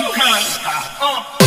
you kind. Uh.